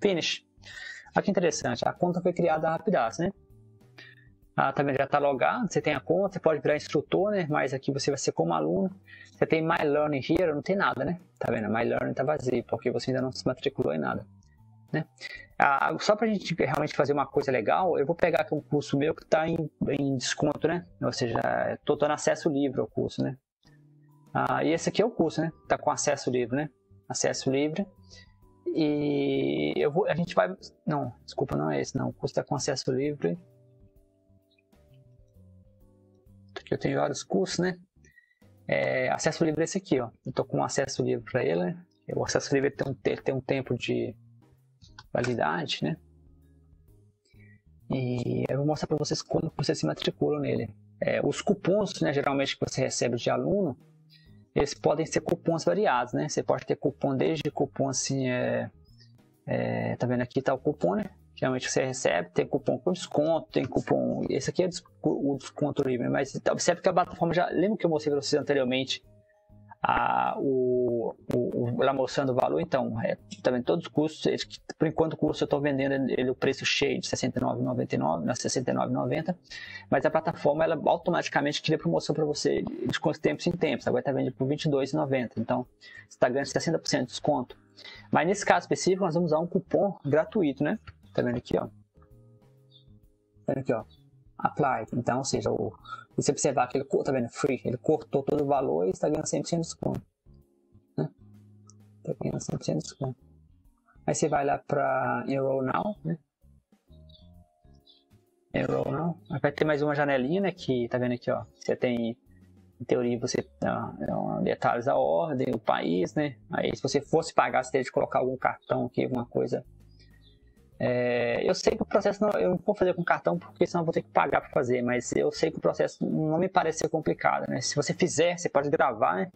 Finish. Olha que interessante, a conta foi criada rapidaço, né? Ah, também já está logado, você tem a conta, você pode virar instrutor, né? Mas aqui você vai ser como aluno. Você tem My Learning Here, não tem nada, né? Tá vendo? My Learning tá vazio, porque você ainda não se matriculou em nada. Né? Ah, só para a gente realmente fazer uma coisa legal, eu vou pegar aqui um curso meu que está em, em, desconto, né? Ou seja, estou no acesso livre ao curso, né? Ah, e esse aqui é o curso, né? Está com acesso livre, né? Acesso livre. E eu vou, a gente vai. Não, desculpa, não é esse, não. Curso está com acesso livre. Aqui eu tenho vários cursos, né? É, acesso livre é esse aqui, ó. Eu tô com acesso livre para ele, né? O acesso livre tem um, tem um tempo de validade, né? E eu vou mostrar para vocês como você se matricula nele. É, os cupons, né, geralmente que você recebe de aluno, eles podem ser cupons variados, né? Você pode ter cupom desde cupom assim, é, é, tá vendo aqui tá o cupom, né? Geralmente você recebe, tem cupom com desconto, tem cupom. Esse aqui é o desconto livre, mas observe que a plataforma já. Lembra que eu mostrei para vocês anteriormente a, o, o, o, lá mostrando o valor? Então, é, vendo? Todos os custos, eles, por enquanto o curso eu estou vendendo ele o preço cheio de R$ 69,99, R$ 69,90, mas a plataforma ela automaticamente cria promoção para você de tempos em tempos. Agora está vendendo por R$ 22,90, então você está ganhando 60% de desconto. Mas nesse caso específico, nós vamos usar um cupom gratuito, né? Tá vendo aqui, ó? Tá vendo aqui, ó? Apply. Então, ou seja, o, você observar que ele, tá vendo? Free. Ele cortou todo o valor e está ganhando 100% de desconto. Né? Tá ganhando 100% de desconto. Aí você vai lá para Enroll Now, né? Enroll Now. Aí vai ter mais uma janelinha, né? Que tá vendo aqui, ó. Você tem, em teoria, você tá, detalhes da ordem, o país, né? Aí se você fosse pagar, você teria de colocar algum cartão aqui, alguma coisa é, eu sei que o processo não, eu não vou fazer com cartão porque senão eu vou ter que pagar para fazer, mas eu sei que o processo não me parece ser complicado, né? Se você fizer, você pode gravar, né?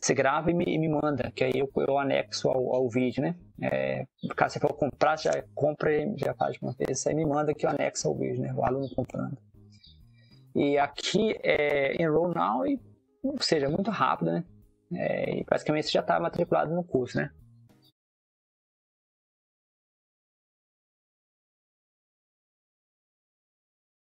Você grava e me, me manda, que aí eu, eu anexo ao, ao, vídeo, né? É, caso você for comprar, já compra e já faz uma vez, aí me manda que eu anexo ao vídeo, né? O aluno comprando. E aqui é Enroll Now, e, ou seja, muito rápido, né? É, e praticamente você já está matriculado no curso, né?